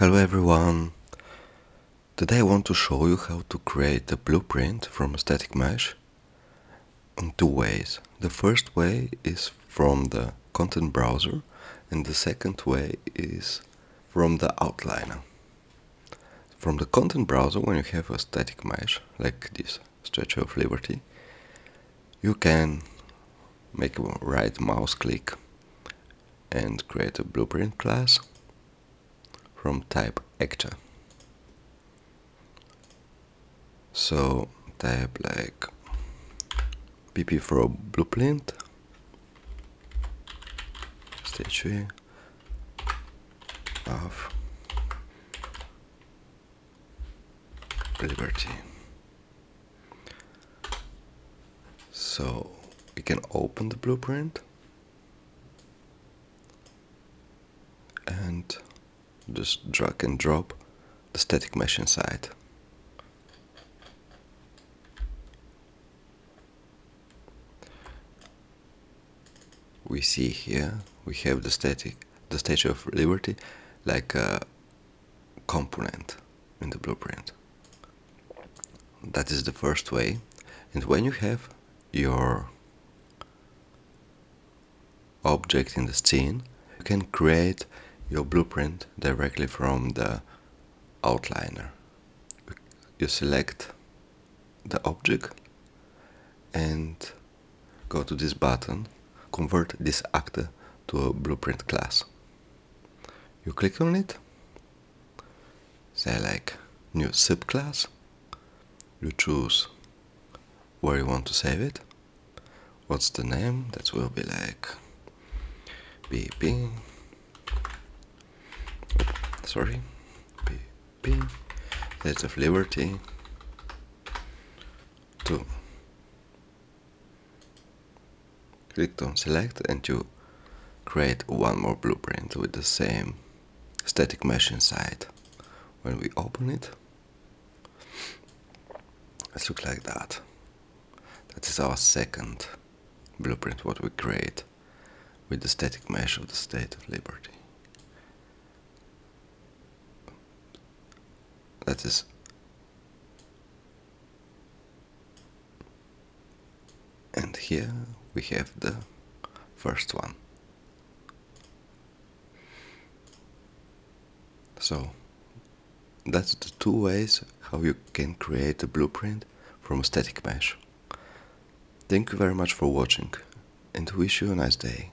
Hello everyone! Today I want to show you how to create a blueprint from a static mesh in two ways. The first way is from the content browser and the second way is from the outliner. From the content browser when you have a static mesh like this Statue of Liberty you can make a right mouse click and create a blueprint class from type actor. So type like pp for blueprint statue of liberty. So we can open the blueprint and just drag and drop the static mesh inside. We see here we have the static the Statue of Liberty like a component in the blueprint. That is the first way and when you have your object in the scene you can create your blueprint directly from the outliner. You select the object and go to this button, convert this actor to a blueprint class. You click on it, like new subclass, you choose where you want to save it, what's the name, that will be like BP sorry, P, Statue of Liberty, 2. Click on select and you create one more blueprint with the same static mesh inside. When we open it, it looks like that. That is our second blueprint what we create with the static mesh of the State of Liberty. That is. And here we have the first one. So that's the two ways how you can create a blueprint from a static mesh. Thank you very much for watching and wish you a nice day